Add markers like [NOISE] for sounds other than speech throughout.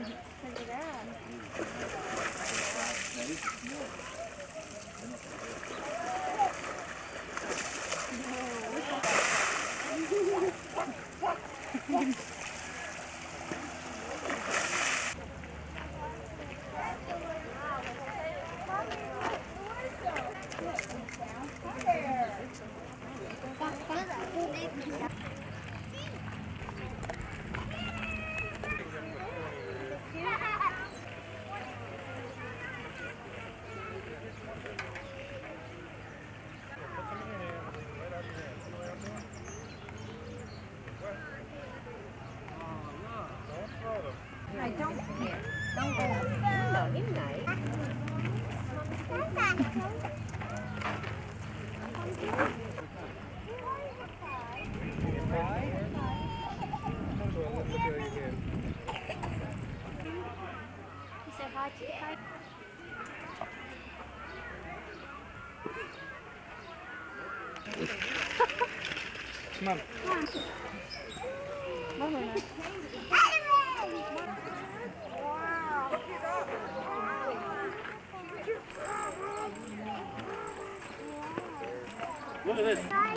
Look at that. Mom. Mom. Mom. Mom. Wow. Hi.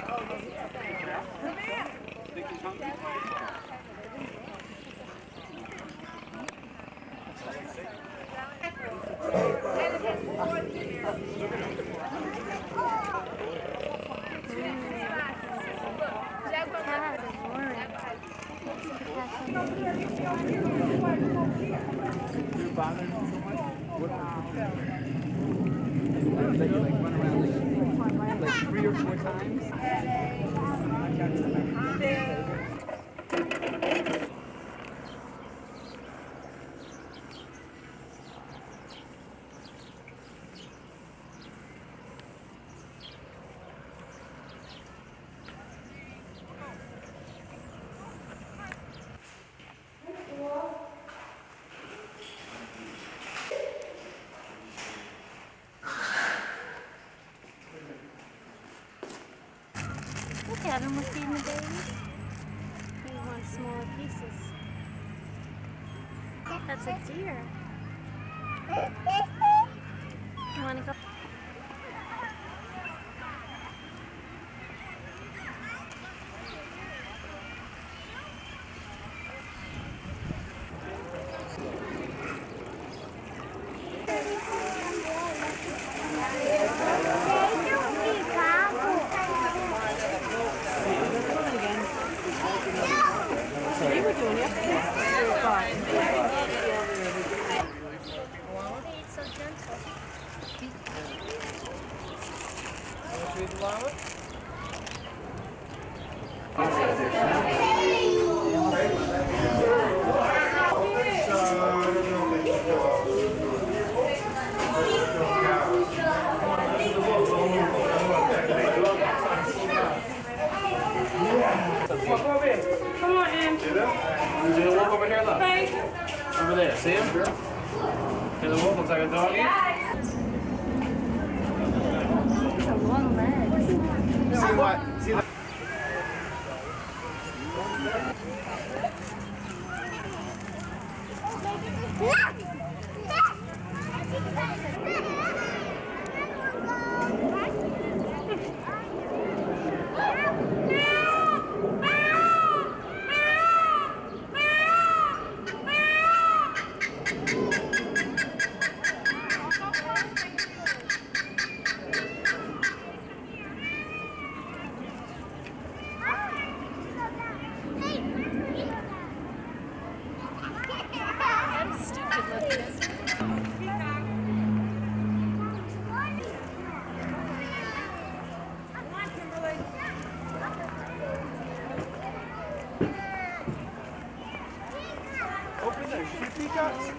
Come on. Look at this. Four times. At him the baby. He wants smaller pieces. That's a deer. You want to go? See him? See the wolf looks like a doggy? It's a long leg. See what? Gracias.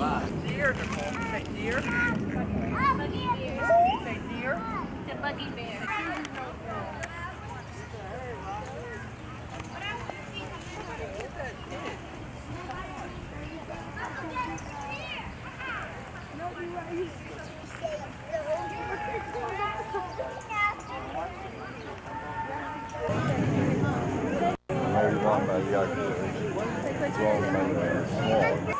Huh? Deer, Nicole. Say deer. Say deer. The buggy bear. One by the other. Wrong by the small.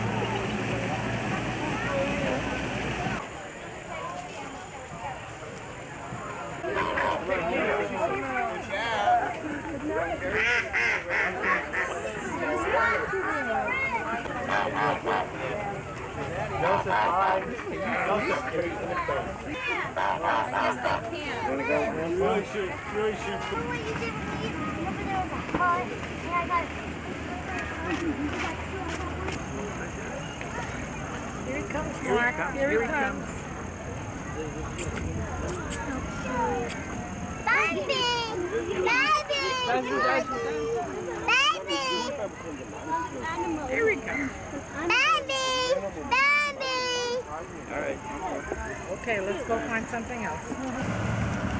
Here he comes, Mark. Here he comes. Baby! Baby! Baby! He comes. Baby! Baby! Okay, let's go find something else. [LAUGHS]